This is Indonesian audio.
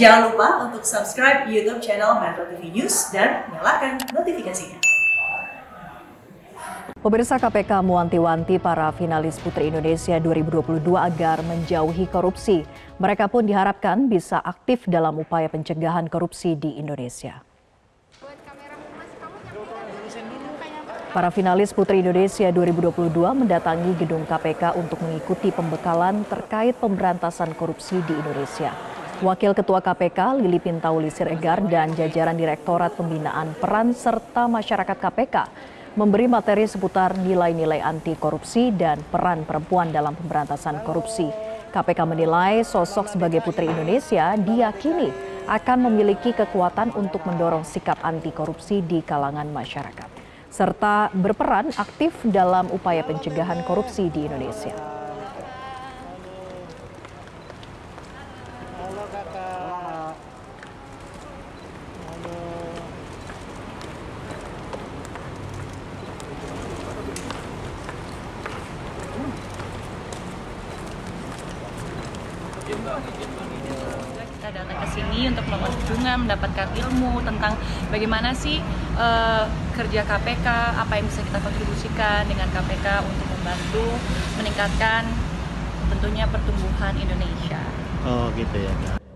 Jangan lupa untuk subscribe YouTube channel Metro TV News dan nyalakan notifikasinya. Pemirsa KPK mewanti-wanti para finalis Putri Indonesia 2022 agar menjauhi korupsi. Mereka pun diharapkan bisa aktif dalam upaya pencegahan korupsi di Indonesia. Para finalis Putri Indonesia 2022 mendatangi gedung KPK untuk mengikuti pembekalan terkait pemberantasan korupsi di Indonesia. Wakil Ketua KPK Lili Pintauli Siregar dan jajaran Direktorat Pembinaan Peran serta Masyarakat KPK memberi materi seputar nilai-nilai anti korupsi dan peran perempuan dalam pemberantasan korupsi. KPK menilai sosok sebagai Putri Indonesia diyakini akan memiliki kekuatan untuk mendorong sikap anti korupsi di kalangan masyarakat serta berperan aktif dalam upaya pencegahan korupsi di Indonesia. Kita datang ke sini untuk melakukan kunjungan, mendapatkan ilmu tentang bagaimana sih uh, kerja KPK, apa yang bisa kita kontribusikan dengan KPK untuk membantu meningkatkan tentunya pertumbuhan Indonesia. Oh gitu ya.